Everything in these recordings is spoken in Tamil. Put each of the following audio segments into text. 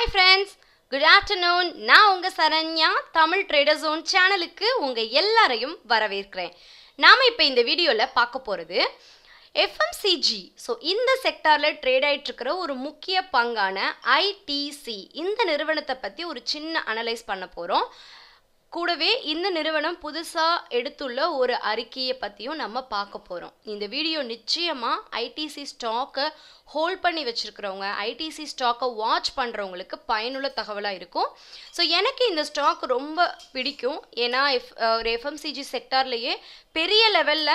ஹாய் ஃப்ரெண்ட்ஸ் குட் ஆஃப்டர்நூன் நான் உங்கள் சரண்யா தமிழ் ட்ரேடர் ஜோன் சேனலுக்கு உங்கள் எல்லாரையும் வரவேற்கிறேன். நாம் இப்போ இந்த வீடியோவில் பார்க்க போகிறது எஃப்எம்சிஜி ஸோ இந்த செக்டாரில் ட்ரேட் ஆயிட்டு ஒரு முக்கிய பங்கான ஐடிசி இந்த நிறுவனத்தை பற்றி ஒரு சின்ன அனலைஸ் பண்ண போகிறோம் கூடவே இந்த நிறுவனம் புதுசாக எடுத்துள்ள ஒரு அறிக்கையை பற்றியும் நம்ம பார்க்க போகிறோம் இந்த வீடியோ நிச்சயமாக ஐடிசி ஸ்டாக்கை ஹோல்ட் பண்ணி வச்சுருக்கிறவங்க ஐடிசி ஸ்டாக்கை வாட்ச் பண்ணுறவங்களுக்கு பயனுள்ள தகவலாக இருக்கும். ஸோ எனக்கு இந்த ஸ்டாக் ரொம்ப பிடிக்கும். ஏன்னா எஃப் ஒரு எஃப்எம்சிஜி செக்டார்லேயே பெரிய லெவலில்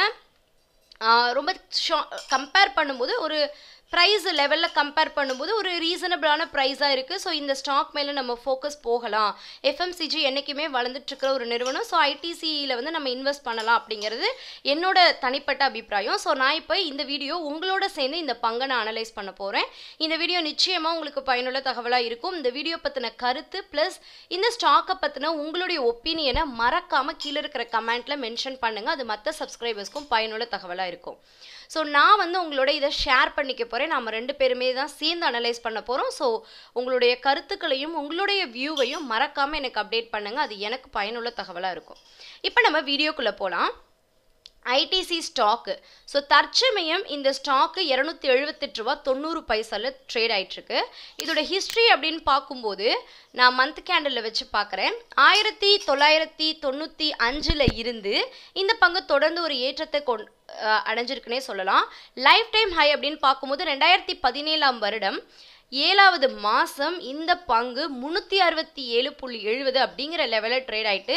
ரொம்ப ஷா கம்பேர் பண்ணும்போது ஒரு ப்ரைஸ் லெவலில் கம்பேர் பண்ணும்போது ஒரு ரீசனபிளான ப்ரைஸாக இருக்குது ஸோ இந்த ஸ்டாக் மேலே நம்ம ஃபோக்கஸ் போகலாம். எஃப்எம்சிஜி என்றைக்குமே வளர்ந்துட்டுருக்கிற ஒரு நிறுவனம். ஸோ ஐடிசியில் வந்து நம்ம இன்வெஸ்ட் பண்ணலாம் அப்படிங்கிறது என்னோட தனிப்பட்ட அபிப்பிராயம். ஸோ நான் இப்போ இந்த வீடியோ உங்களோட சேர்ந்து இந்த பங்கை நான் அனலைஸ் பண்ண போகிறேன் இந்த வீடியோ நிச்சயமாக உங்களுக்கு பயனுள்ள தகவலாக இருக்கும். இந்த வீடியோ பற்றின கருத்து ப்ளஸ் இந்த ஸ்டாக்கை பற்றின உங்களுடைய ஒப்பீனியனை மறக்காமல் கீழே இருக்கிற கமெண்ட்டில் மென்ஷன் பண்ணுங்கள் அது மற்ற சப்ஸ்கிரைபர்ஸ்க்கும் பயனுள்ள தகவலாக இருக்கும். ஸோ நான் வந்து உங்களோட இதை ஷேர் பண்ணிக்க போகிறேன் நம்ம ரெண்டு பேருமே தான் சேர்ந்து அனலைஸ் பண்ண போகிறோம் ஸோ உங்களுடைய கருத்துக்களையும் உங்களுடைய வியூவையும் மறக்காமல் எனக்கு அப்டேட் பண்ணுங்கள் அது எனக்கு பயனுள்ள தகவலாக இருக்கும். இப்போ நம்ம வீடியோக்குள்ளே போகலாம் ஐடிசி ஸ்டாக்கு ஸோ தற்சமயம் இந்த ஸ்டாக்கு இரநூத்தி எழுபத்தெட்டு ரூபா தொண்ணூறு பைசால ட்ரேட் ஆகிட்டுருக்கு இதோட ஹிஸ்ட்ரி அப்படின்னு பார்க்கும்போது நான் மந்த் கேண்டலில் வச்சு பார்க்குறேன். ஆயிரத்தி தொள்ளாயிரத்தி தொண்ணூற்றி அஞ்சில் இருந்து இந்த பங்கு தொடர்ந்து ஒரு ஏற்றத்தை கொண் அடைஞ்சிருக்குன்னே சொல்லலாம். லைஃப் டைம் ஹை அப்படின்னு பார்க்கும்போது ரெண்டாயிரத்தி பதினேழாம் வருடம் ஏழாவது மாதம் இந்த பங்கு முந்நூற்றி அறுபத்தி ஏழு புள்ளி எழுபது அப்படிங்கிற லெவலில் ட்ரேட் ஆகிட்டு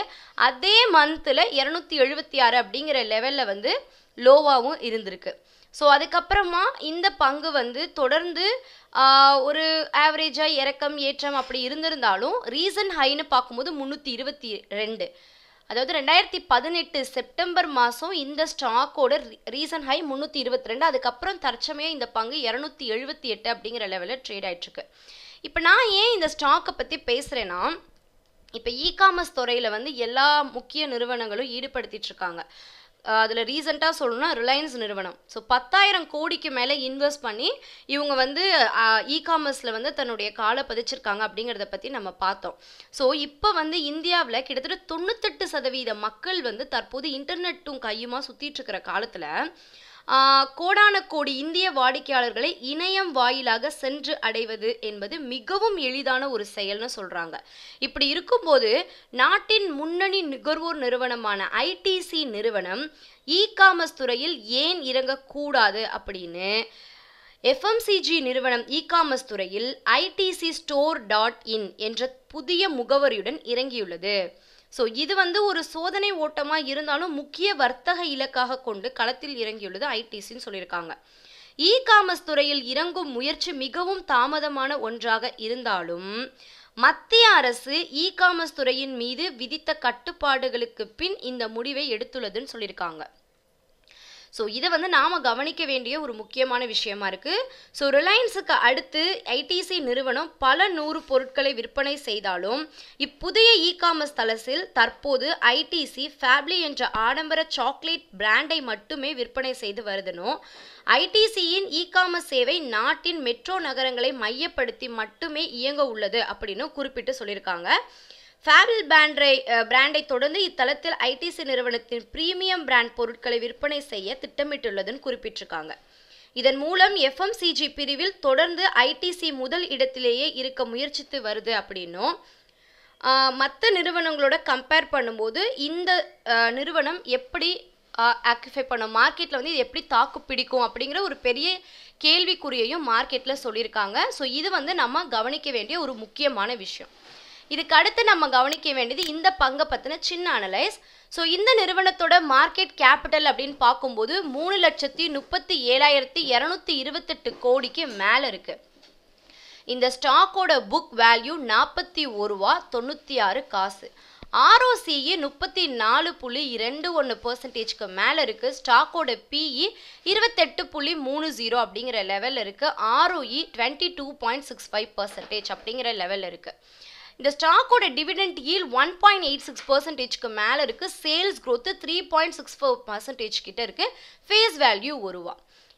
அதே மந்தில் இரநூத்தி எழுபத்தி ஆறு அப்படிங்கிற லெவலில் வந்து லோவாகவும் இருந்திருக்கு. ஸோ அதுக்கப்புறமா இந்த பங்கு வந்து தொடர்ந்து ஒரு ஆவரேஜாக இறக்கம் ஏற்றம் அப்படி இருந்திருந்தாலும் ரீசன் ஹைன்னு பார்க்கும்போது முந்நூற்றி இருபத்தி ரெண்டு. அதாவது ரெண்டாயிரத்தி பதினெட்டு செப்டம்பர் மாதம் இந்த ஸ்டாக்கோட ரீசன் ஹை முந்நூற்றி இருபத்தி ரெண்டு. அதுக்கப்புறம் தற்சமயம் இந்த பங்கு இரநூத்தி எழுபத்தி எட்டு அப்படிங்கிற லெவலில் ட்ரேட் ஆகிட்டுருக்கு இப்போ நான் ஏன் இந்த ஸ்டாக்கை பற்றி பேசுகிறேன்னா இப்போ இ காமர்ஸ் துறையில் வந்து எல்லா முக்கிய நிறுவனங்களும் ஈடுபடுத்திட்டு இருக்காங்க. அதில் ரீசெண்டாக சொல்லணும்னா ரிலையன்ஸ் நிறுவனம். ஸோ பத்தாயிரம் கோடிக்கு மேலே இன்வெஸ்ட் பண்ணி இவங்க வந்து இ காமர்ஸில் வந்து தன்னுடைய காலை பதிச்சிருக்காங்க அப்படிங்கிறத பற்றி நம்ம பார்த்தோம். ஸோ இப்போ வந்து இந்தியாவில் கிட்டத்தட்ட தொண்ணூத்தெட்டு சதவீத மக்கள் வந்து தற்போது இன்டர்நெட்டும் கையுமா சுற்றிட்டு இருக்கிற காலத்தில் கோடான கோடி இந்திய வாடிக்கையாளர்களை இணையம் வாயிலாக சென்று அடைவது என்பது மிகவும் எளிதான ஒரு செயல்னு சொல்கிறாங்க இப்படி இருக்கும்போது நாட்டின் முன்னணி நுகர்வோர் நிறுவனமான ஐடிசி நிறுவனம் இ காமர்ஸ் துறையில் ஏன் இறங்கக்கூடாது அப்படின்னு எஃப்எம்சிஜி நிறுவனம் இ காமர்ஸ் துறையில் ஐடிசி ஸ்டோர் டாட் இன் என்ற புதிய முகவரியுடன் இறங்கியுள்ளது. ஸோ இது வந்து ஒரு சோதனை ஓட்டமாக இருந்தாலும் முக்கிய வர்த்தக இலக்காக கொண்டு களத்தில் இறங்கியுள்ளது ஐடிசின்னு சொல்லியிருக்காங்க. இ காமர்ஸ் துறையில் இறங்கும் முயற்சி மிகவும் தாமதமான ஒன்றாக இருந்தாலும் மத்திய அரசு இ காமர்ஸ் துறையின் மீது விதித்த கட்டுப்பாடுகளுக்கு பின் இந்த முடிவை எடுத்துள்ளதுன்னு சொல்லியிருக்காங்க. ஸோ இதை வந்து நாம் கவனிக்க வேண்டிய ஒரு முக்கியமான விஷயமா இருக்குது ஸோ ரிலையன்ஸுக்கு அடுத்து ஐடிசி நிறுவனம் பல நூறு பொருட்களை விற்பனை செய்தாலும் இப்புதிய இ காமர்ஸ் தளத்தில் தற்போது ஐடிசி ஃபேப்லி என்ற ஆடம்பர சாக்லேட் பிராண்டை மட்டுமே விற்பனை செய்து வருதுனோ ஐடிசியின் இ காமர்ஸ் சேவை நாட்டின் மெட்ரோ நகரங்களை மையப்படுத்தி மட்டுமே இயங்க உள்ளது அப்படின்னு குறிப்பிட்டு சொல்லியிருக்காங்க. ஃபேபிள் பிராண்டை பிராண்டை தொடர்ந்து இத்தளத்தில் ஐடிசி நிறுவனத்தின் பிரீமியம் பிராண்ட் பொருட்களை விற்பனை செய்ய திட்டமிட்டுள்ளதுன்னு குறிப்பிட்டிருக்காங்க. இதன் மூலம் எஃப்எம்சிஜி பிரிவில் தொடர்ந்து ஐடிசி முதல் இடத்திலேயே இருக்க முயற்சித்து வருது அப்படின்னும் மற்ற நிறுவனங்களோட கம்பேர் பண்ணும்போது இந்த நிறுவனம் எப்படி ஆக்கிஃபை பண்ணும் மார்க்கெட்டில் வந்து இது எப்படி தாக்கு பிடிக்கும் அப்படிங்கிற ஒரு பெரிய கேள்விக்குறியையும் மார்க்கெட்டில் சொல்லியிருக்காங்க. ஸோ இது வந்து நம்ம கவனிக்க வேண்டிய ஒரு முக்கியமான விஷயம். இதுக்கு அடுத்து நம்ம கவனிக்க வேண்டியது இந்த பங்கை பற்றின சின்ன அனலைஸ் ஸோ இந்த நிறுவனத்தோட மார்க்கெட் கேபிட்டல் அப்படின்னு பார்க்கும்போது மூணு லட்சத்தி முப்பத்தி ஏழாயிரத்தி இரநூத்தி இருபத்தெட்டு கோடிக்கு மேலே இருக்குது இந்த ஸ்டாக்கோட புக் வேல்யூ நாற்பத்தி ஒரு ரூபா தொண்ணூற்றி ஆறு காசு. ஆர்ஓசிஇ முப்பத்தி நாலு புள்ளி ரெண்டு ஒன்று பர்சன்டேஜ்க்கு மேலே இருக்குது ஸ்டாக்கோட பிஇ இருபத்தெட்டு புள்ளி மூணு ஜீரோ அப்படிங்கிற லெவலில் இருக்குது ROE twenty two point six five percentage அப்படிங்கிற லெவலில் இருக்குது இந்த ஸ்டாக்கோட dividend yield one point eight six பர்சன்டேஜ்க்கு மேலே இருக்குது sales growth three point six four percentage கிட்ட இருக்குது ஃபேஸ் வேல்யூ ஒரு ரூபா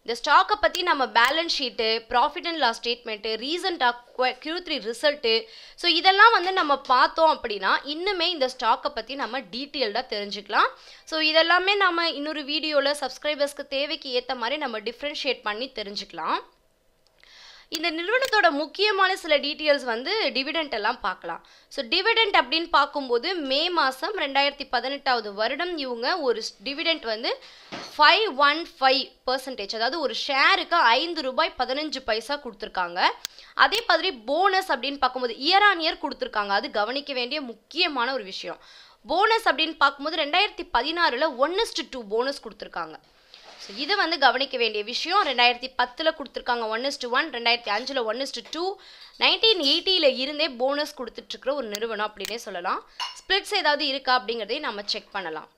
இந்த ஸ்டாக்கை பற்றி நம்ம balance sheet profit and loss statement ரீசண்டாக க்யூ த்ரீ ரிசல்ட்டு ஸோ இதெல்லாம் வந்து நம்ம பார்த்தோம் அப்படின்னா இன்னுமே இந்த ஸ்டாக்கை பற்றி நம்ம டீட்டெயில்டாக தெரிஞ்சுக்கலாம். ஸோ இதெல்லாமே நம்ம இன்னொரு வீடியோவில் சப்ஸ்கிரைபர்ஸ்க்கு தேவைக்கு ஏற்ற மாதிரி நம்ம டிஃப்ரென்ஷியேட் பண்ணி தெரிஞ்சுக்கலாம். இந்த நிறுவனத்தோட முக்கியமான சில டீட்டெயில்ஸ் வந்து டிவிடெண்ட் எல்லாம் பார்க்கலாம். ஸோ டிவிடெண்ட் அப்படின்னு பார்க்கும்போது மே மாதம் ரெண்டாயிரத்தி பதினெட்டாவது வருடம் இவங்க ஒரு டிவிடெண்ட் வந்து ஃபைவ் ஒன் ஃபைவ் பர்சன்டேஜ் அதாவது ஒரு ஷேருக்கு ஐந்து ரூபாய் பதினஞ்சு பைசா கொடுத்துருக்காங்க. அதே மாதிரி போனஸ் அப்படின்னு பார்க்கும்போது இயர் ஆன் இயர் கொடுத்துருக்காங்க. அது கவனிக்க வேண்டிய முக்கியமான ஒரு விஷயம். போனஸ் அப்படின்னு பார்க்கும்போது ரெண்டாயிரத்தி பதினாறில் ஒன் டூ போனஸ் கொடுத்துருக்காங்க. ஸோ இது வந்து கவனிக்க வேண்டிய விஷயம். ரெண்டாயிரத்தி பத்தில் கொடுத்துருக்காங்க ஒன் இஸ்டு ஒன் ரெண்டாயிரத்தி அஞ்சில் one is to two nineteen எயிட்டியில் இருந்தே போனஸ் கொடுத்துட்ருக்குற ஒரு நிறுவனம் அப்படின்னே சொல்லலாம். ஸ்பிளிட்ஸ் ஏதாவது இருக்கா அப்படிங்கிறதையும் நம்ம செக் பண்ணலாம்.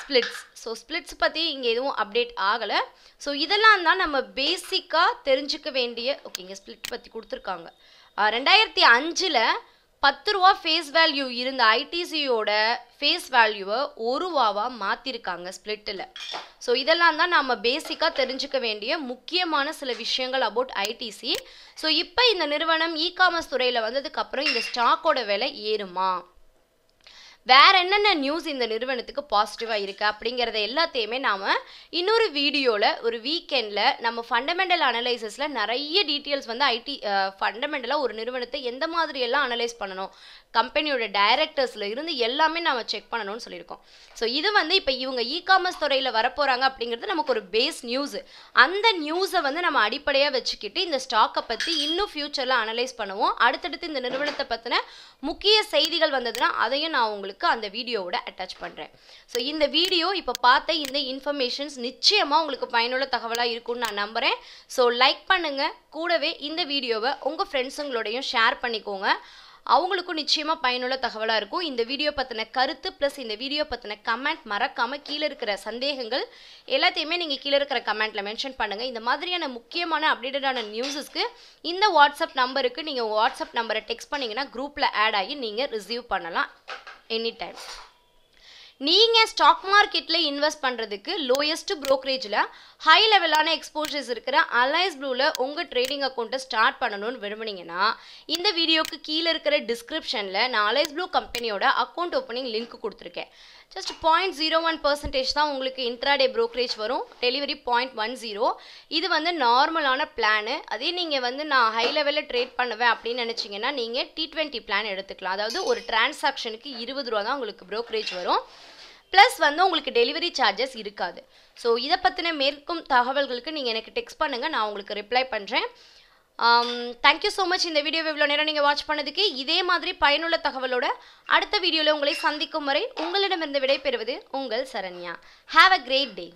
ஸ்பிளிட்ஸ் ஸோ ஸ்பிளிட்ஸ் பற்றி இங்கே எதுவும் அப்டேட் ஆகலை. ஸோ இதெல்லாம் தான் நம்ம பேசிக்காக தெரிஞ்சுக்க வேண்டிய ஓகே இங்கே ஸ்பிளிட் பற்றி கொடுத்துருக்காங்க. ரெண்டாயிரத்தி அஞ்சில் பத்து ரூபா ஃபேஸ் வேல்யூ இருந்த ஐடிசியோட ஃபேஸ் வேல்யூவை ஒரு ரூபாவாக மாற்றிருக்காங்க ஸ்ப்ளிட்டில் ஸோ இதெல்லாம் தான் நம்ம பேசிக்காக தெரிஞ்சுக்க வேண்டிய முக்கியமான சில விஷயங்கள் அபவுட் ஐடிசி ஸோ இப்போ இந்த நிறுவனம் இ காமர்ஸ் துறையில் வந்ததுக்கப்புறம் இந்த ஸ்டாக்கோட விலை ஏறுமா? வேற என்னென்ன நியூஸ் இந்த நிறுவனத்துக்கு பாசிட்டிவாக இருக்குது அப்படிங்கிறத எல்லாத்தையுமே நாம் இன்னொரு வீடியோவில் ஒரு வீக்கெண்டில் நம்ம ஃபண்டமெண்டல் அனலைசஸில் நிறைய டீட்டெயில்ஸ் வந்து ஐடி ஃபண்டமெண்டலாக ஒரு நிறுவனத்தை எந்த மாதிரியெல்லாம் அனலைஸ் பண்ணணும் கம்பெனியோட டைரக்டர்ஸில் இருந்து எல்லாமே நம்ம செக் பண்ணணும்னு சொல்லியிருக்கோம். ஸோ இது வந்து இப்போ இவங்க இ காமர்ஸ் துறையில் வரப்போகிறாங்க அப்படிங்கிறது நமக்கு ஒரு பேஸ் நியூஸ் அந்த நியூஸை வந்து நம்ம அடிப்படையாக வச்சுக்கிட்டு இந்த ஸ்டாக்கை பற்றி இன்னும் ஃப்யூச்சரில் அனலைஸ் பண்ணுவோம். அடுத்தடுத்து இந்த நிறுவனத்தை பற்றின முக்கிய செய்திகள் வந்ததுன்னா அதையும் நான் உங்களுக்கு அந்த வீடியோவோட அட்டாச் பண்ணுறேன் ஸோ இந்த வீடியோ இப்போ பார்த்த இந்த இன்ஃபர்மேஷன்ஸ் நிச்சயமாக உங்களுக்கு பயனுள்ள தகவலாக இருக்கும்னு நான் நம்புகிறேன் ஸோ லைக் பண்ணுங்கள் கூடவே இந்த வீடியோவை உங்கள் ஃப்ரெண்ட்ஸுங்களோடையும் ஷேர் பண்ணிக்கோங்க. அவங்களுக்கும் நிச்சயமாக பயனுள்ள தகவலாக இருக்கும். இந்த வீடியோ பற்றின கருத்து ப்ளஸ் இந்த வீடியோ பற்றின கமெண்ட் மறக்காமல் கீழே இருக்கிற சந்தேகங்கள் எல்லாத்தையுமே நீங்கள் கீழே இருக்கிற கமெண்ட்டில் மென்ஷன் பண்ணுங்கள் இந்த மாதிரியான முக்கியமான அப்டேட்டடான நியூஸஸ்க்கு இந்த வாட்ஸ்அப் நம்பருக்கு நீங்கள் வாட்ஸ்அப் நம்பரை டெக்ஸ்ட் பண்ணிங்கன்னா குரூப்பில் ஆட் ஆகி நீங்கள் ரிசீவ் பண்ணலாம். எனி டைம் நீங்கள் ஸ்டாக் மார்க்கெட்டில் இன்வெஸ்ட் பண்ணுறதுக்கு லோயஸ்ட் ப்ரோக்கரேஜில் ஹை லெவலான எக்ஸ்போஜர்ஸ் இருக்கிற அலைஸ் ப்ளூவில் உங்கள் ட்ரேடிங் அக்கௌண்ட்டை ஸ்டார்ட் பண்ணணும்னு விரும்புனீங்கன்னா இந்த வீடியோக்கு கீழே இருக்கிற டிஸ்கிரிப்ஷனில் நான் அலைஸ் ப்ளூ கம்பெனியோட அக்கௌண்ட் ஓப்பனிங் லிங்க் கொடுத்துருக்கேன். Just point zero one percentage தான் உங்களுக்கு இன்ட்ராடே ப்ரோக்கரேஜ் வரும். டெலிவரி பாயிண்ட் ஒன் ஜீரோ இது வந்து நார்மலான பிளானு அதே நீங்கள் வந்து நான் ஹை லெவலில் ட்ரேட் பண்ணுவேன் அப்படின்னு நினச்சிங்கன்னா நீங்கள் டி டுவெண்ட்டி பிளான் எடுத்துக்கலாம். அதாவது ஒரு டிரான்சாக்ஷனுக்கு இருபது ரூபா தான் உங்களுக்கு ப்ரோக்கரேஜ் வரும். ப்ளஸ் வந்து உங்களுக்கு டெலிவரி சார்ஜஸ் இருக்காது. ஸோ இதை பற்றின மேற்கும் தகவல்களுக்கு நீங்கள் எனக்கு டெக்ஸ்ட் பண்ணுங்கள் நான் உங்களுக்கு ரிப்ளை பண்ணுறேன் தேங்க்யூ ஸோ மச் இந்த வீடியோ இவ்வளோ நேரம் நீங்கள் வாட்ச் பண்ணதுக்கு இதே மாதிரி பயனுள்ள தகவலோட அடுத்த வீடியோவில் உங்களை சந்திக்கும் வரை உங்களிடமிருந்து விடைபெறுவது உங்கள் Saranya. Have a great day